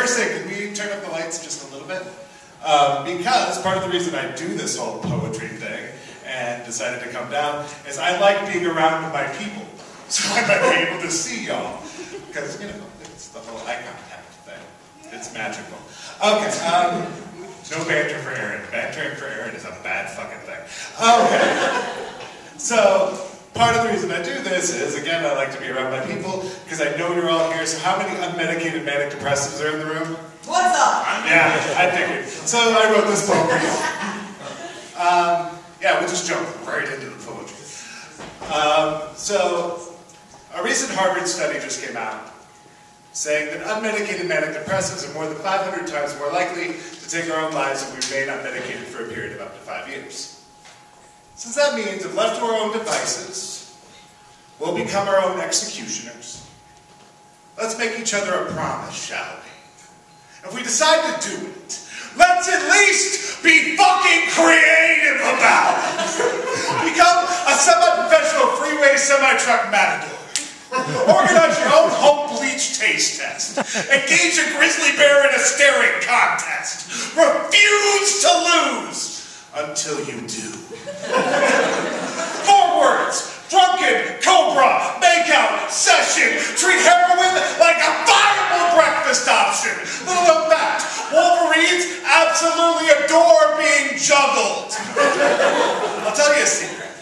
first thing, can we turn up the lights just a little bit? Um, because part of the reason I do this whole poetry thing and decided to come down is I like being around my people. So I might be able to see y'all. Because, you know, it's the whole eye contact thing. It's magical. Okay, um, no banter for Eirean. Bantering for Eirean is a bad fucking thing. Okay. So, part of the reason I do this is, again, I like to be around my people because I know you're all here. So how many unmedicated manic depressives are in the room? What's up? Yeah, I figured. So I wrote this poem for you. Um, yeah, we'll just jump right into the poetry. Um, so, a recent Harvard study just came out saying that unmedicated manic depressives are more than 500 times more likely to take our own lives if we remain unmedicated for a period of up to five years. Since that means if left to our own devices, we'll become our own executioners. Let's make each other a promise, shall we? If we decide to do it, let's at least be fucking creative about it. Become a semi-professional freeway semi-truck matador. Organize your own home bleach taste test. Engage a grizzly bear in a staring contest. Refuse to lose until you do. Four words. Drunken, cobra, makeout, session. Treat heroin like a viable breakfast option. Little known fact, Wolverines absolutely adore being juggled. I'll tell you a secret.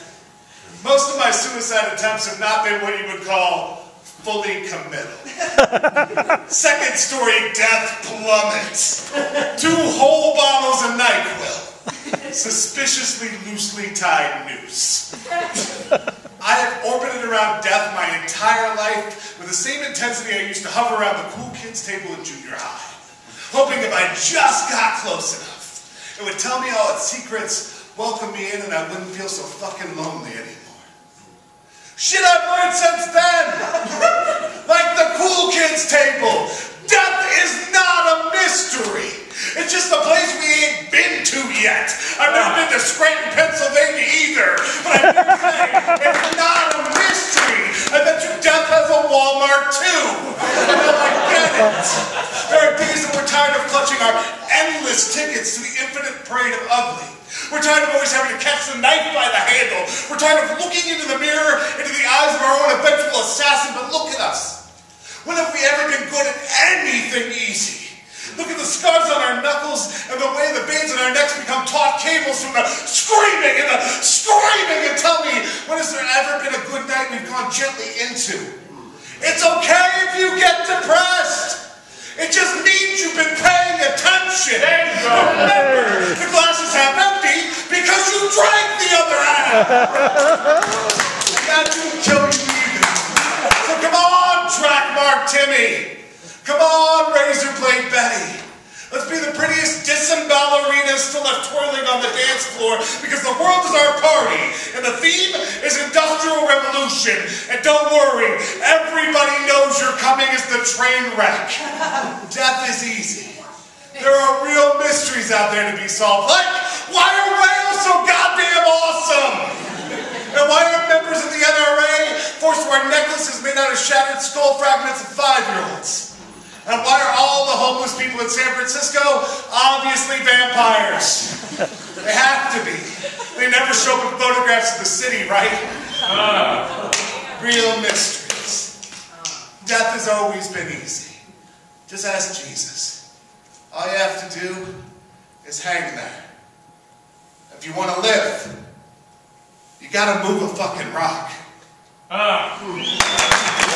Most of my suicide attempts have not been what you would call fully committal. Second story death plummets. Two whole bottles of NyQuil. Suspiciously loosely tied noose. I have orbited around death my entire life with the same intensity I used to hover around the cool kids table in junior high. Hoping if I just got close enough, it would tell me all its secrets, welcome me in, and I wouldn't feel so fucking lonely anymore. Shit I've learned since then! like the cool kids table, death is not a mystery. It's just a place we ain't been to yet. I've never been to Scranton, Pennsylvania either, but I'm here to say it's not a mystery. I bet you death has a Walmart too. And I get it. There are days that we're tired of clutching our endless tickets to the infinite parade of ugly. We're tired of always having to catch the knife by the handle. We're tired of looking into the mirror, into the eyes of our own eventual assassin, but look at us. When have we ever been good at anything easy? Look at the scars on our knuckles and the way the veins in our necks become taut cables from the screaming and the screaming. And tell me, when has there ever been a good night we've gone gently into? It's okay if you get depressed. It just means you've been paying attention. Remember, the glass is half empty because you drank the other half. that didn't kill you either. So come on, track mark Timmy. Come on, razor blade Betty. Let's be the disemboweled ballerinas still left twirling on the dance floor because the world is our party and the theme is Industrial Revolution. And don't worry, everybody knows you're coming as the train wreck. Death is easy. There are real mysteries out there to be solved, like why are whales so goddamn awesome? And why are members of the NRA forced to wear necklaces made out of shattered skull fragments of five-year-olds? And why are all the homeless people in San Francisco obviously vampires? They have to be. They never show up in photographs of the city, right? Real mysteries. Death has always been easy. Just ask Jesus. All you have to do is hang there. If you want to live, you gotta move a fucking rock. Ah.